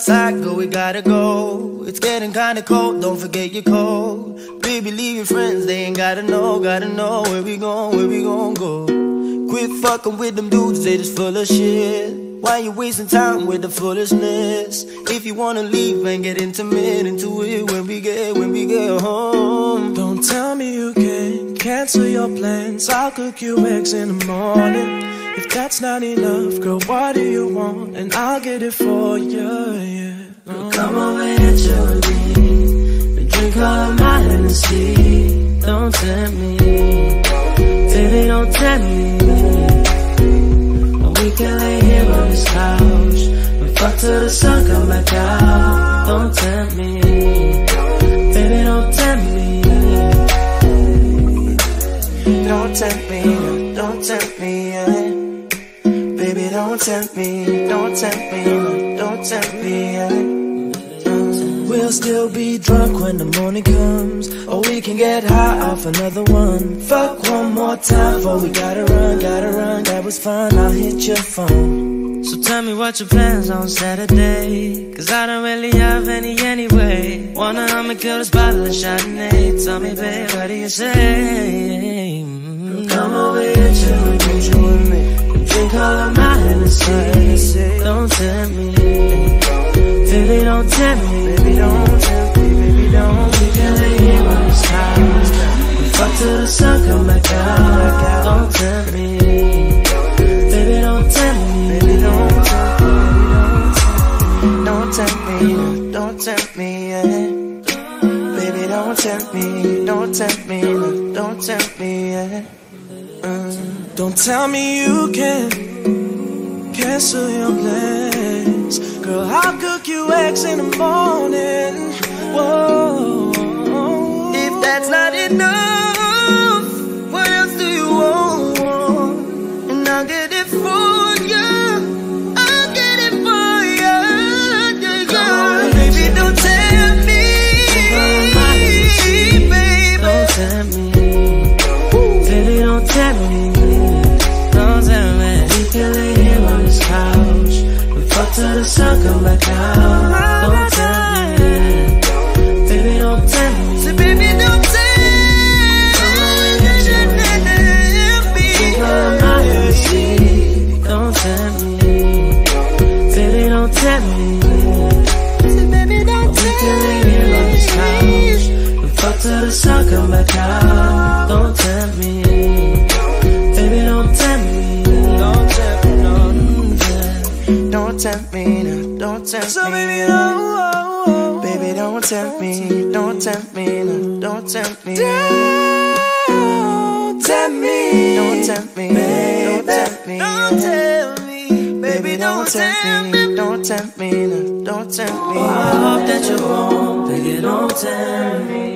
outside, go, we gotta go. It's getting kinda cold, don't forget your coat. Baby, leave your friends, they ain't gotta know, gotta know where we gon', where we gon' go. Quit fucking with them dudes, they just full of shit. Why you wasting time with the foolishness? If you wanna leave and get intimate into it when we get, when we get home. Don't tell me you can't cancel your plans. I'll cook you eggs in the morning. If that's not enough, girl, what do you want? And I'll get it for you. Yeah. Oh. Come over here, chill with me. And drink all of my Hennessy. Don't tempt me. Baby, don't tempt me. Till the sun come back out. Don't tempt me. Baby, don't tempt me. Don't tempt me, don't tempt me. Baby, don't tempt me, don't tempt me, don't tempt me. We'll still be drunk when the morning comes. Or we can get high off another one. Fuck one more time before we gotta run, gotta run. That was fun, I'll hit your phone. So tell me what your plans on Saturday. Cause I don't really have any anyway. Wanna me kill this bottle of Chardonnay. Tell me babe, what do you say? Mm, Come over here, chill with me, chill with me. And drink all of my Hennessy. Don't tempt me. Baby, don't tempt me. Baby, don't tempt me. Baby, don't We can lay here this couch And fuck till the sun come don't tempt me, don't tempt me, don't tempt me, yeah. Mm. Don't tell me you can cancel your plans. Girl, I'll cook you eggs in the morning. Come back out. Don't tempt me. Baby, don't tempt me. So baby, don't tempt Drink all of my Hennessy Don't tempt me. Baby, don't tempt me. Baby, don't We can lay here on this couch And fuck till the sun come back out Don't tempt me. Baby, don't tempt me. Don't tempt me, no Don't tempt me, no, don't tempt So me. baby, no. Baby, don't tempt me, don't tempt me, no, don't tempt me. Don't tempt me. Don't tempt me, don't tempt me. Don't tell me. Baby, don't tempt me, don't tempt me, no, don't tempt me. Oh, I hope that you won't, baby, don't tempt me